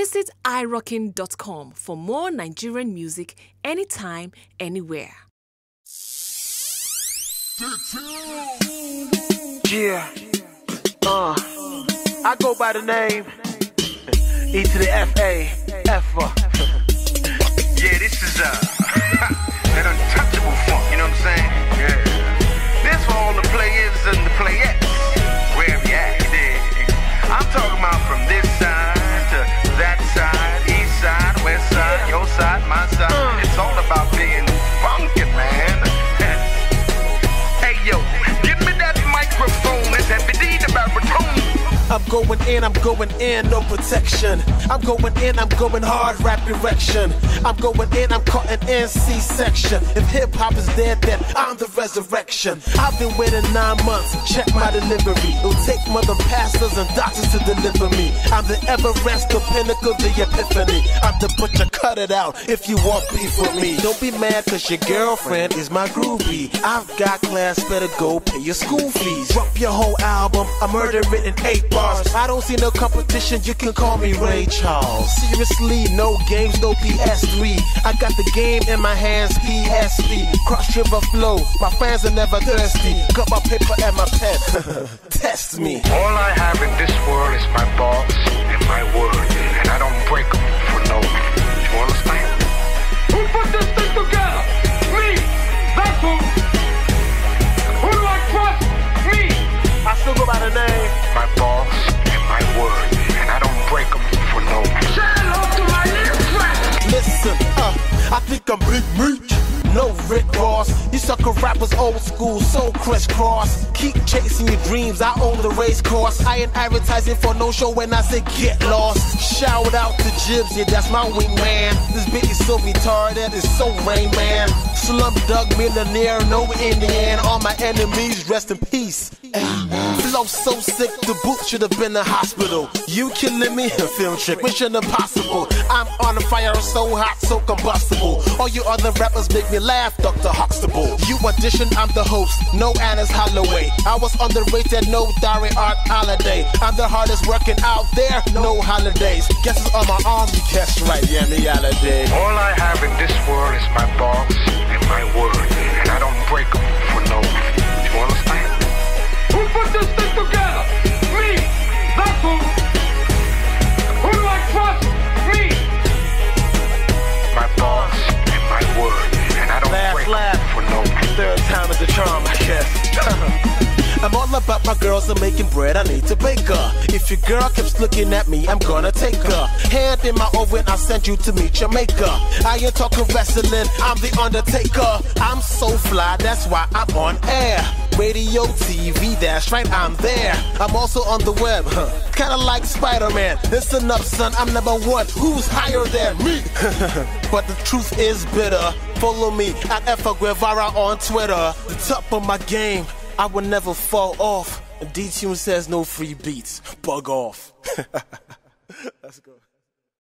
Visit iROKING.com for more Nigerian music anytime, anywhere. Yeah. Uh, I go by the name E to the F A F. Yeah, this is uh that untouchable funk, you know what I'm saying? Yeah. This for all the players and the playettes. Wherever you at? I'm talking about from this side I'm going in, I'm going in, no protection. I'm going in, I'm going hard, rap erection. I'm going in, I'm cutting in C-section. If hip hop is dead, then I'm the resurrection. I've been waiting nine months, check my delivery. It'll take mother pastors and doctors to deliver me. I'm the Everest, the pinnacle, the epiphany. I'm the butcher, cut it out if you want beef with me. Don't be mad cause your girlfriend is my groovy. I've got class, better go pay your school fees. Drop your whole album, I murder it in eight bars. I don't see no competition, you can call me Ray Charles. Seriously, no games, no PS3. I got the game in my hands, PSP. Cross river flow, my fans are never thirsty. Got my paper and my pen. Test me. All I have in this world is my balls and my word, and I don't break them for no one. You understand? Who put this thing together? Me. That's who. Who Big Meech. No Rick Ross. You sucker rappers old school, so crisscross. Keep chasing your dreams, I own the race course. I ain't advertising for no show when I say get lost. Shout out to Jibs, yeah, that's my wingman. This bitch is so retarded, it's so Rain Man. Slum dug millionaire, no Indian. All my enemies, rest in peace. Flow so sick, the boot should have been the hospital. You killing me, film trick, mission impossible. I'm on fire, so hot, so combustible. All you other rappers make me laugh, Dr. Huxtable. You audition, I'm the host, no Anna's Holloway. I was underrated, no Dari Art Holiday. I'm the hardest working out there, no holidays. Guess it's on my arm, you catch right, yeah, me holiday. All about my girls are making bread, I need to bake her. If your girl keeps looking at me, I'm gonna take her. Hand in my oven, I'll send you to meet your maker. I ain't talking wrestling, I'm the undertaker. I'm so fly, that's why I'm on air. Radio, TV, that's right, I'm there. I'm also on the web, huh? Kinda like Spider-Man. Listen up, son, I'm number one. Who's higher than me? but the truth is bitter. Follow me at Efa Guevara on Twitter. The top of my game, I will never fall off. And D-Tune says no free beats. Bug off. Let's go.